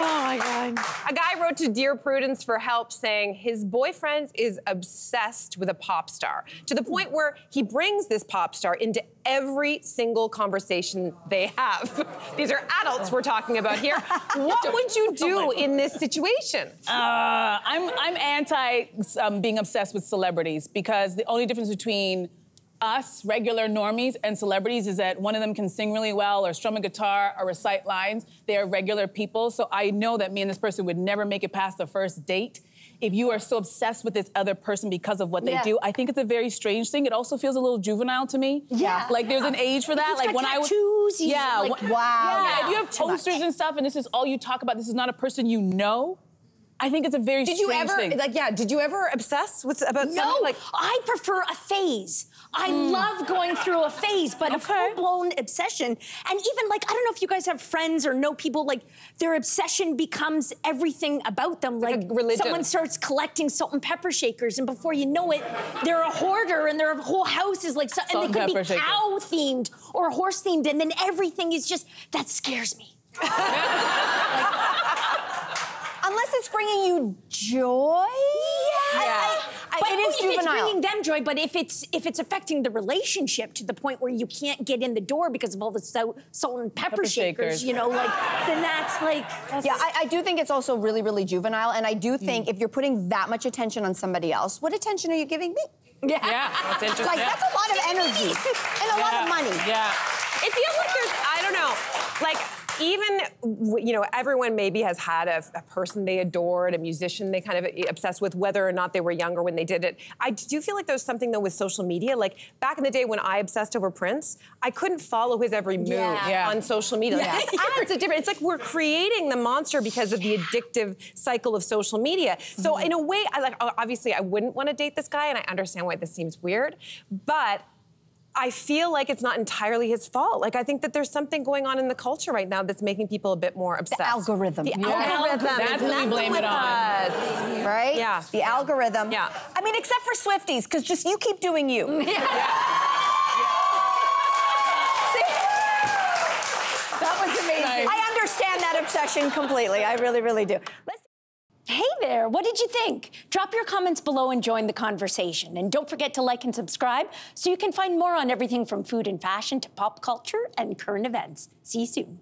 Oh my God. A guy wrote to Dear Prudence for help saying his boyfriend is obsessed with a pop star to the point where he brings this pop star into every single conversation they have. These are adults we're talking about here. What would you do in this situation? Uh, I'm, I'm anti um, being obsessed with celebrities because the only difference between us, regular normies, and celebrities is that one of them can sing really well or strum a guitar or recite lines. They are regular people. So I know that me and this person would never make it past the first date. If you are so obsessed with this other person because of what they Yeah. do, I think it's a very strange thing. It also feels a little juvenile to me. Yeah. Like there's an age for that. Like when I was Yeah. like- Wow. Yeah. If you have posters and stuff and this is all you talk about, this is not a person you know. I think it's a very Did you strange ever thing. like yeah, did you ever obsess with about No, something like I prefer a phase. I hmm. love going through a phase, but a Okay. full-blown obsession. And even like, I don't know if you guys have friends or know people like their obsession becomes everything about them. Like, a religion. someone starts collecting salt and pepper shakers, and before you know it, they're a hoarder, and their whole house is like, so, Salt and and they could be pepper shaker. cow themed or horse themed, and then everything is just that scares me. Unless it's bringing you joy. I- I- But but it is if juvenile. it's bringing them joy, but if it's if it's affecting the relationship to the point where you can't get in the door because of all the so, salt and pepper, Pepper shakers, shakers. you know, like then that's like that's Yeah, I, I do think it's also really, really juvenile. And I do think mm. if you're putting that much attention on somebody else, what attention are you giving me? yeah, yeah that's interesting. Like, that's a lot of energy and a lot of money. Yeah. It feels like there's, I don't know, like even, you know, everyone maybe has had a, a person they adored, a musician they kind of obsessed with, whether or not they were younger when they did it. I do feel like there's something though with social media. Like back in the day when I obsessed over Prince, I couldn't follow his every move Yeah. Yeah. on social media. Like, Yeah. this adds a different, it's like we're creating the monster because of the addictive cycle of social media. So Mm-hmm. in a way, I like, obviously I wouldn't want to date this guy and I understand why this seems weird, but I feel like it's not entirely his fault. Like I think that there's something going on in the culture right now that's making people a bit more obsessed. The algorithm. The Yeah. algorithm. That's is what we blame it with on. us. Right? Yeah. The algorithm. Yeah. I mean, except for Swifties, because just you keep doing you. See? That was amazing. Nice. I understand that obsession completely. I really, really do. Hey there, what did you think? Drop your comments below and join the conversation. And don't forget to like and subscribe so you can find more on everything from food and fashion to pop culture and current events. See you soon.